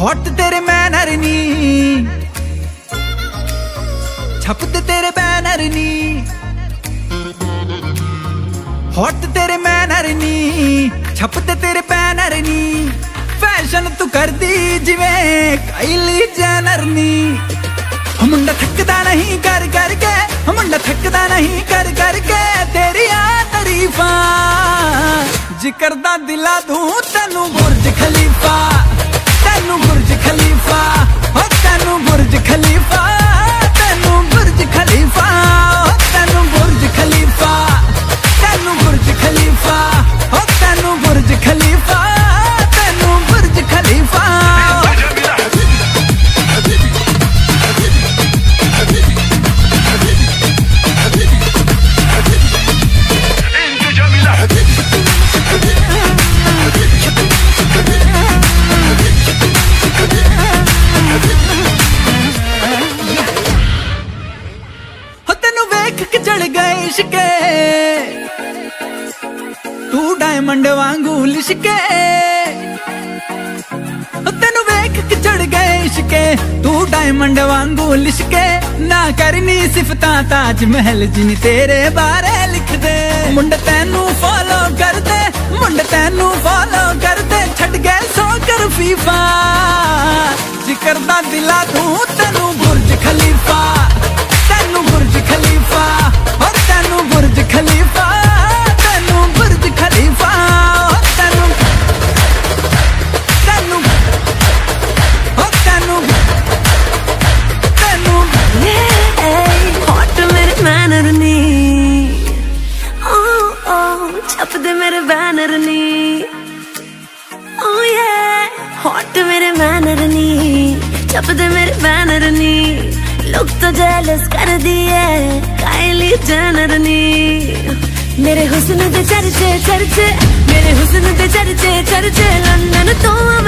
Hot ਤੇਰੇ manner ਨੀ। ਛਪਤ ਤੇਰੇ ਬੈਨਰ ਨੀ। ਹੌਟ ਤੇਰੇ ਮੈਨਰ ਨੀ। ਛਪਦੇ ਤੇਰੇ ਬੈਨਰ ਨੀ। ਫੈਸ਼ਨ ਤੂੰ ਕਰਦੀ ਜਿਵੇਂ ਕਾਈਲੀ ਜੈਨਰ ਨੀ। ਮੁੰਡਾ ਥੱਕਦਾ ਨਹੀਂ ਕਰ ਕਰਕੇ ਮੁੰਡਾ ਥੱਕਦਾ ਨਹੀਂ ਕਰ ਕਰਕੇ ਤੇਰੀਆਂ ਤਾਰੀਫਾਂ। ਜ਼ਿਕਰ ਦਾ ਦਿਲਾ ਦੂੰ ਤੈਨੂੰ ਬੁਰਜ ਖਲੀਫਾ। ਤੈਨੂੰ ਬੁਰਜ ਖਲੀਫਾ ਹੋ ਡਾਇਮੰਡ ਵਾਂਗੂ ਲਿਸ਼ਕੇ। ਤੈਨੂੰ ਵੇਖ ਕੇ ਜੜ ਗਏ ਇਸ਼ਕੇ। ਤੂੰ ਡਾਇਮੰਡ ਵਾਂਗੂ ਲਿਸ਼ਕੇ। ਨਾ ਕਰਨੀ ਸਿਫਤਾਂ ਤਾਜ ਮਹਿਲ ਜਿਨੀ ਤੇਰੇ ਬਾਰੇ ਲਿਖਦੇ। ਮੁੰਡ ਤੈਨੂੰ ਫੋਲੋ ਕਰਦੇ, ਮੁੰਡ ਤੈਨੂੰ ਫੋਲੋ ਕਰਦੇ। ਛੱਡ ਗਏ ਸੋ ਕਰ ਫੀਫਾ ਜ਼ਿਕਰ ਦਾ ਦਿਲਾ ਤੂੰ ਤੈਨੂੰ ਮੇਰੇ ਬੈਨਰ ਨੀ ਓ ਯੇ ਹੌਟ ਮੇਰੇ ਮੈਨਰ ਨੀ ਛਪਦੇ ਮੇਰੇ ਬੈਨਰ ਨੀ ਲੋਕ ਤਾਂ ਜੈਲਸ ਕਰਦੀ ਐ ਕਾਇਲੀ ਜਨਰ ਨੀ ਮੇਰੇ ਹੁਸਨ ਦੇ ਚਰਚੇ ਚਰਚੇ ਮੇਰੇ ਹੁਸਨ ਦੇ ਚਰਚੇ ਚਰਚੇ ਲੰਡਨ ਤੋਂ